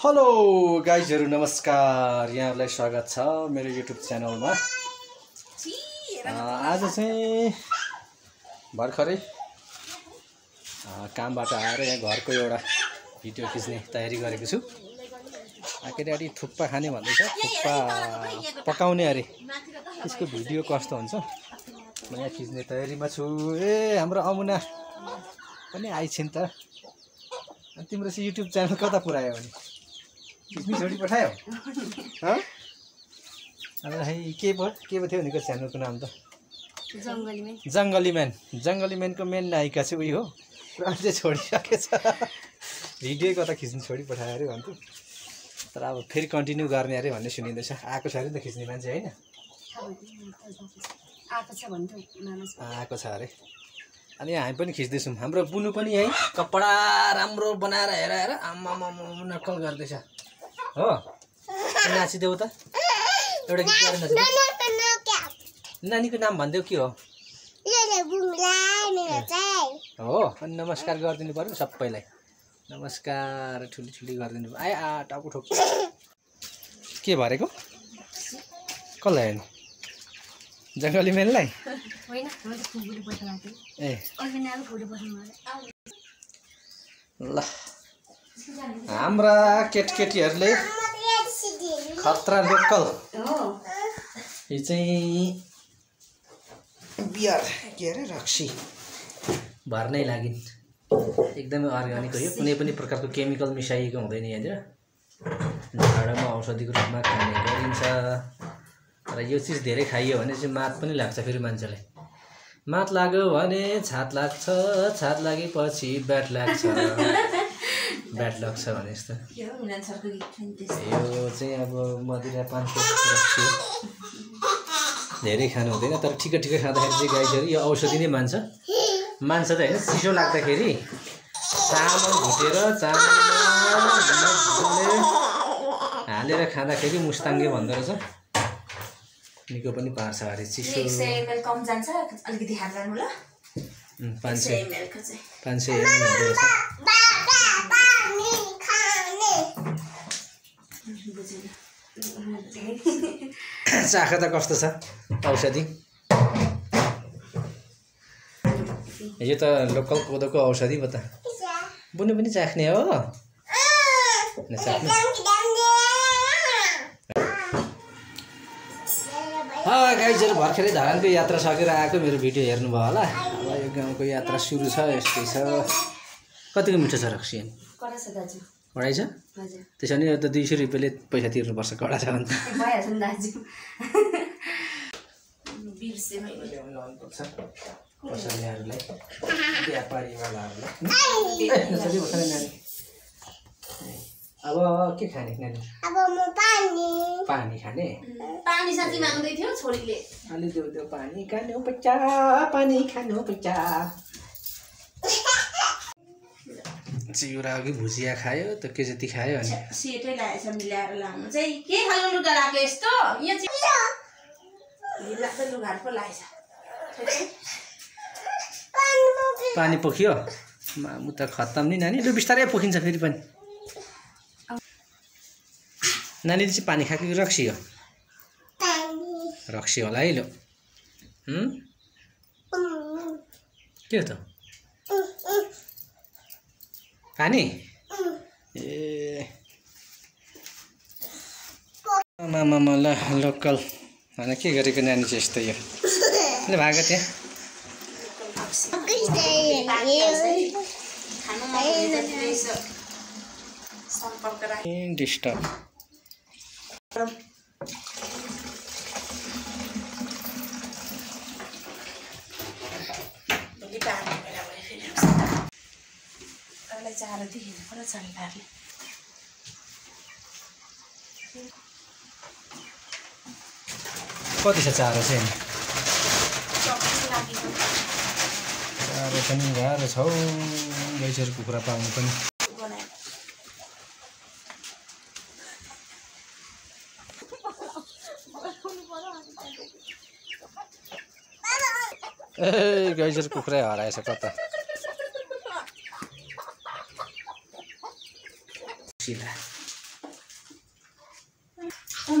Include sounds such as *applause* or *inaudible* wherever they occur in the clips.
Hello गाइजहरू नमस्कार। यहाँहरूलाई स्वागत छ मेरो युट्युब च्यानलमा आज चाहिँ भर्खरै कामबाट आएर यहाँ घरको एउटा भिडियो खिच्ने तयारी गरेको छु। केटाकेटी थुक्पा खाने भन्दैछ। थुक्पा पकाउने अरे। त्यसको भिडियो कस्तो हुन्छ? म यहाँ खिच्ने तयारीमा छु। ए हाम्रो अमुना पनि आइछन् त। अनि तिम्रो चाहिँ युट्युब च्यानल कता पुऱ्यायो भने? खिच्नु छोडी पठायो। *laughs* हँ? है के भयो? के पो थियो भनेको च्यानलको नाम त? जङ्गली म्यान जङ्गली म्यानको मेन नायिका चाहिँ उयो हो। र अहिले चाहिँ छोडिसकेछ भिडियो कता खिच्नु छोडी पठायो अरे भन्थ्यो। तर अब फेरि कन्टिन्यू गर्ने अरे भन्ने सुनिँदैछ। आएको छ अरे नि त खिच्ने मान्छे होइन? आएको छ छ अरे। अनि हामी पनि खिच्दैछौँ। हाम्रो बुनु पनि यहीँ कपडा राम्रो बनाएर हेर हेर। आम्मा नक्कल गर्दैछ। हो? नाचिदेऊ त। एउटा गीत नानीको नाम भनिदेऊ के हो? हो अनि नमस्कार गरिदिनु पऱ्यो सबैलाई। नमस्कार ठुली ठुली गरिदिनु आए आ टाउको ठोक। के भरेको? कसलाई हेर्नु? जङ्गली मेनलाई ए। ल। हाम्रा केटकेटीहरूले खतरा लोकल। यो चाहिँ बियर के अरे रक्सी। भर्नै लागि। एकदमै अर्ग्यानिक हो। यो कुनै पनि प्रकारको केमिकल मिसाइएको हुँदैन यहाँनिर। झाडामा औषधिको रूपमा खाने गरिन्छ। र यो चिज धेरै खाइयो भने चाहिँ मात पनि लाग्छ फेरि मान्छेलाई। मात लाग्यो भने छात लाग्छ छात लागेपछि ब्याट लाग्छ। ब्याट लाग्छ भने जस्तो यो चाहिँ अब मदिरा हो। धेरै खानु हुँदैन तर ठिक ठिकै खाँदाखेरि चाहिँ गाईहरू यो औषधि नै मान्छ। मान्छ त होइन चिसो लाग्दाखेरि। चामल भुटेर मजाले हालेर खाँदाखेरि मुस्ताङ्गे भन्दो रहेछ। निको पनि पार्छ अरे चिसो। पाँच सय। पाँच सय एमएल हुँदो रहेछ। चाखा त कस्तो छ औषधि यो त लोकल कोदोको औषधि पो त बुनु पनि चाख्ने हो गाइजहरू भर्खरै धरानको यात्रा सकेर आएको मेरो भिडियो हेर्नुभयो होला अब यो गाउँको यात्रा सुरु छ यस्तै छ कतिको मिठो छ रक्सी कडा छ? त्यसो भने यो त दुई सय रुपियाँले पैसा तिर्नुपर्छ कडा छ भने त *laughs* भइहाल्छ नि दाजु बिर्सेँ मैले। ल्याउनुपर्छ पसलेहरूलाई व्यापारीवालाहरूलाई ए, नचली बस न नानी। अब के खाने नानी? पानी। खाने? पानी साथी माग्दै थियो छोरीले। अलि देऊ देऊ पानी खानु पैसा पानी खानु पैसा चिउरा अघि भुजिया खायो त के जति खायो अनि। सेटै लागेछ मिलाएर लाउनु चाहिँ के खालको लुगा लाग्यो यस्तो? यहाँ चाहिँ लुगाहरू पो लागेछ पानी पोखियो मामु त खत्तम नि नानी। लु बिस्तारै पोखिन्छ फेरि पनि। नानीले चाहिँ पानी खाएको रक्सी हो रक्सी होला है लु? के हो त? पानी ए। मामा ल लोकल। होइन के गरेको नानी चाहिँ यस्तो यो? ले भाएको त्यहाँ। खानु डिस्टर्ब। उसलाई चारो दिनु चन्दाहरूले कति छ चारो चाहिँ? चारो पनि गाह्रो छ हौ गैसहरू कुखुरा पाल्नु पनि। ए गैसहरू कुखुरै हराएछ कता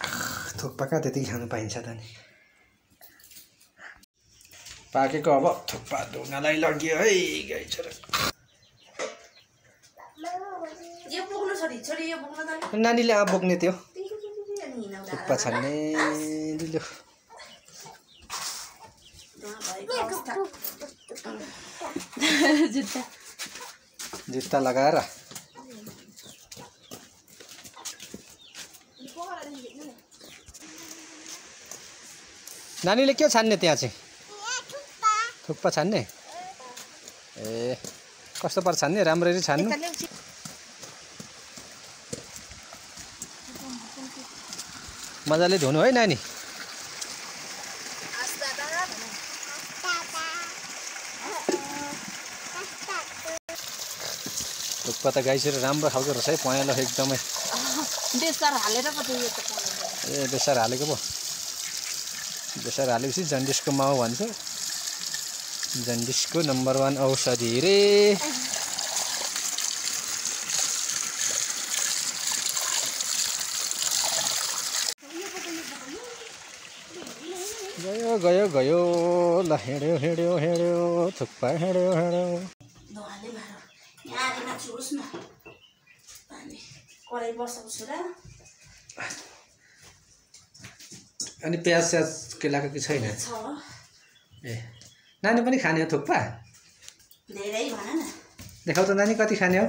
थुक्पा कहाँ त्यति खानु पाइन्छ त नि। पाकेको अब थुक्पा ढुङ्गालाई लग्यो है गाई छोरा नानीले अब बोक्ने थियो थुक्पा *laughs* छान्ने दिलो जुत्ता जुत्ता लगाएर। नानीले के छान्ने त्यहाँ चाहिँ? थुक्पा। छान्ने? ए कस्तो पार छान्ने? राम्ररी छान्नु। मजाले धुनु है नानी। थुक्पा त गाइसकेर राम्रो खालको रहेछ है पहेँलो एकदमै। हालेर। ए बेसार हालेको पो। बेसार हालेपछि जन्डिसको माउ भन्छ। जन्डिसको नम्बर वान औषधि रे। गयो गयो गयो ल हिँड्यो हिँड्यो हिँड्यो थुक्पा हिँड्यो हिँड्यो। कराई बसाउँछु र। अनि प्याज स्याज केलाको कि छैन? ए नानी पनि खाने हो थुक्पा? धेरै भन न। देखाउ त नानी कति खाने हो?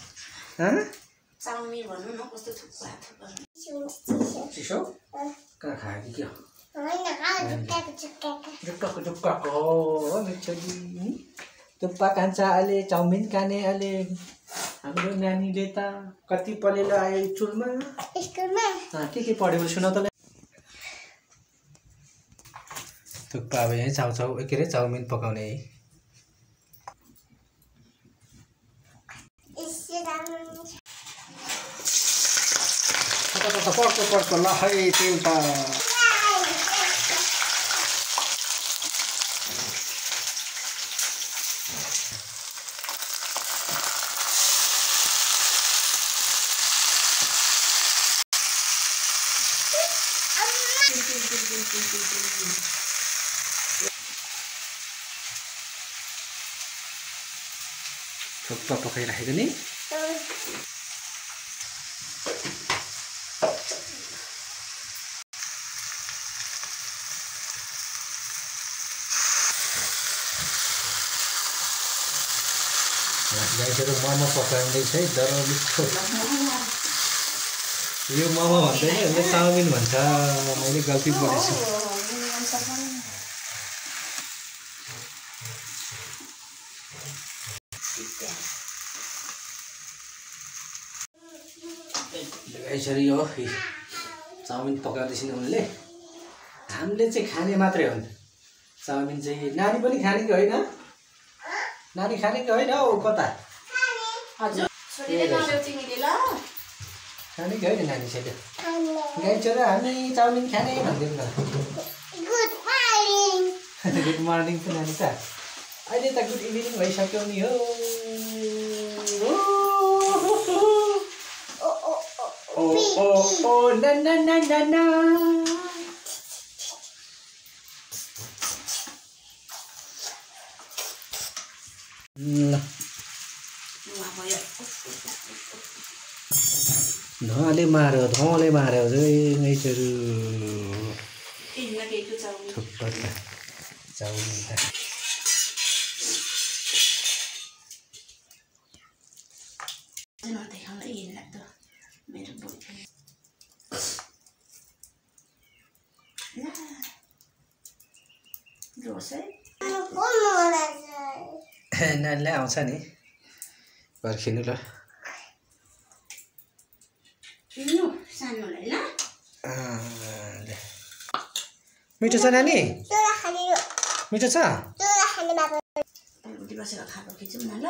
*laughs* हँ? चाउमिन भन्नु न कस्तो थुक्पा थुक्पा चिसो? कहाँ खायो कि के हो जुक्काको जुक्काको हो थुक्पा खान्छ अहिले चाउमिन खाने अहिले। हाम्रो नानीले त कति पलेर आयो स्कुलमा? के के पढ्यो? सुन त थुक्पा अब यहीँ चाउ के अरे चाउमिन पकाउने है। पर्को पर्को ल है तेल त थुक्पा पकाइराखेको नि गाईसकेर मोमो पकाउँदैछ है डर मिठो यो मोमो भन्दैन यसले चाउमिन भन्छ मैले गल्ती गरेछु यसरी हो चाउमिन पकाउँदैछन् उनले। हामीले चाहिँ खाने मात्रै हो चाउमिन चाहिँ नानी पनि खाने कि होइन? नानी खाने कि होइन हौ कता? खाने कि होइन नानी चाहिँ गाई छोरा हामी चाउमिन खाने भनिदिउँ न गुड मर्निङ। *laughs* पो नानी त। अहिले त गुड इभिनिङ भइसक्यो नि हो। ओ ओ ओ ना ना ना ना ना ल धुवा भयो धुवाले मार्यो धुवाले मार्यो जय माइसहरू हिँड्न गएको चाउमिन थुक्पा त चाउमिन त नदेखाउन हिँड्न त मेरो नानीलाई आउँछ नि। पर्खिनु ल। मिठो छ नानी? मिठो छ? बसेर खाएको खिचौँ न ल।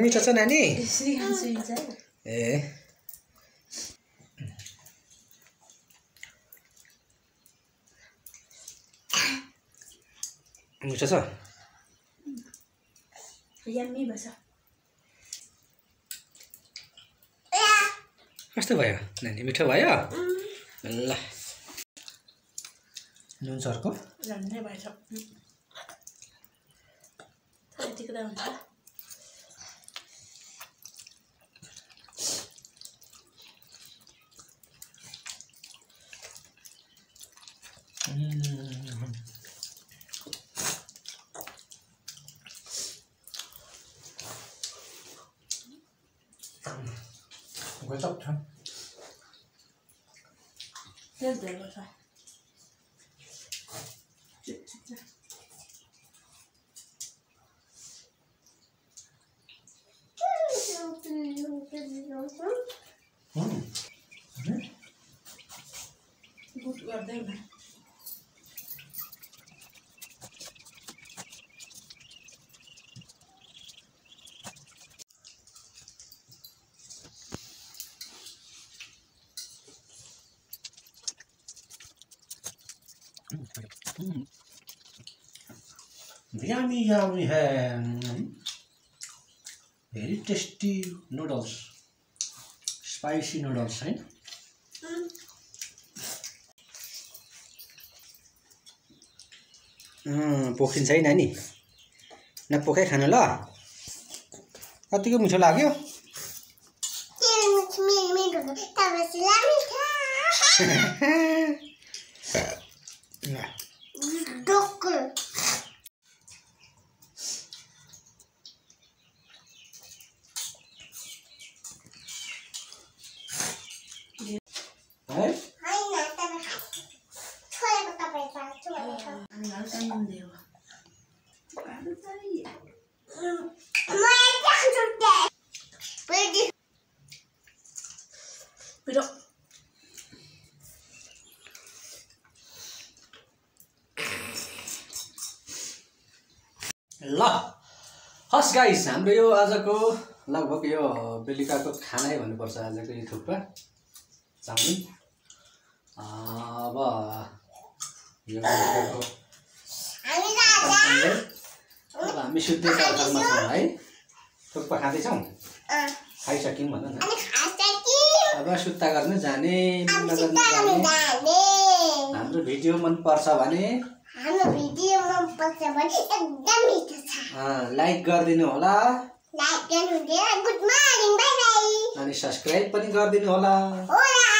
मिठो छ नानी? ए। मिठो छ कस्तो भयो? नानी मिठो भयो? ल। नुन सर्को। 我找不着。别得了噻。这这这。嗯。嗯。我做点呗。Yummy, yummy है very tasty noodles spicy noodles है पोखिन्छ है नानी नपोखाइ खानु ल कतिको मिठो लाग्यो है अनि हल्का नुन दियो आलु चाहिँ पिरो ल हस् गाइस हाम्रो यो आजको लगभग यो बेलुकाको खानै भन्नुपर्छ आजको यो थुक्पा। चाउमिन। अब यो अब हामी सुत्ने चालमा छौँ है। थुक्पा खाँदैछौँ? खाइसक्यौँ भन न। अब सुत्ता गर्न जाने बिमा गर्न जाने। हाम्रो भिडियो मनपर्छ भने हाम्रो भिडियो मनपर्छ भने एकदम मिठो छ लाइक गरिदिनु होला लाइक गर्नुहुँदैन गुड मर्निङ बाई बाई अनि सब्सक्राइब पनि गरिदिनु होला होला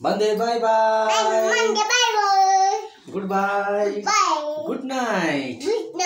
भन्दै bye bye goodbye good night good